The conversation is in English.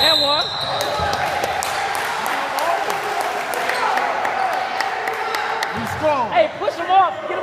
That one. He's strong. Hey, push him off.